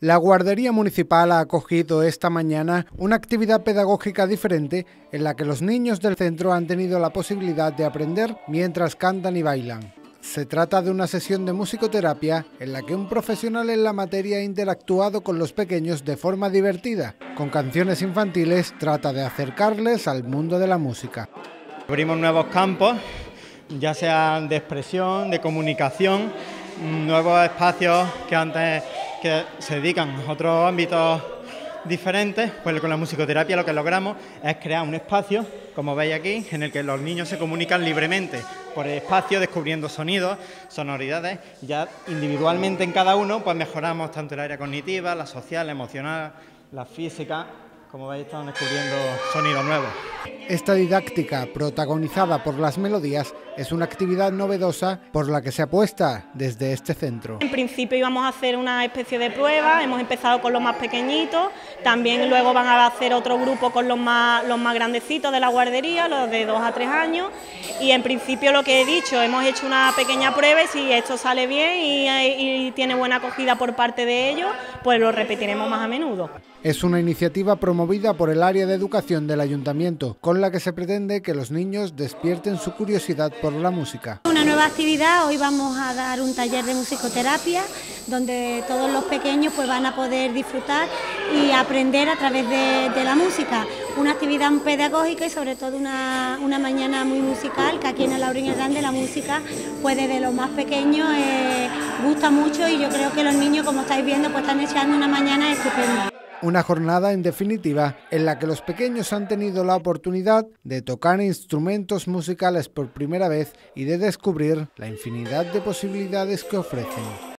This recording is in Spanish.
La Guardería Municipal ha acogido esta mañana una actividad pedagógica diferente en la que los niños del centro han tenido la posibilidad de aprender mientras cantan y bailan. Se trata de una sesión de musicoterapia en la que un profesional en la materia ha interactuado con los pequeños de forma divertida. Con canciones infantiles trata de acercarles al mundo de la música. Abrimos nuevos campos, ya sean de expresión, de comunicación, nuevos espacios que antes que se dedican a otros ámbitos diferentes, pues con la musicoterapia lo que logramos es crear un espacio, como veis aquí, en el que los niños se comunican libremente por el espacio, descubriendo sonidos, sonoridades, ya individualmente en cada uno, pues mejoramos tanto el área cognitiva, la social, la emocional, la física, como veis están descubriendo sonidos nuevos. Esta didáctica, protagonizada por las melodías, es una actividad novedosa por la que se apuesta desde este centro. En principio íbamos a hacer una especie de prueba, hemos empezado con los más pequeñitos, también luego van a hacer otro grupo con los más, los más grandecitos de la guardería, los de 2 a 3 años, y en principio lo que he dicho, hemos hecho una pequeña prueba y si esto sale bien y, y tiene buena acogida por parte de ellos, pues lo repetiremos más a menudo. Es una iniciativa promovida por el área de educación del ayuntamiento, con la que se pretende que los niños despierten su curiosidad por la música. Una nueva actividad, hoy vamos a dar un taller de musicoterapia, donde todos los pequeños pues van a poder disfrutar y aprender a través de, la música. Una actividad pedagógica y sobre todo una, mañana muy musical, que aquí en el Laurín Grande la música pues desde los más pequeños eh, gusta mucho y yo creo que los niños como estáis viendo pues están echando una mañana estupenda. Una jornada en definitiva en la que los pequeños han tenido la oportunidad de tocar instrumentos musicales por primera vez y de descubrir la infinidad de posibilidades que ofrecen.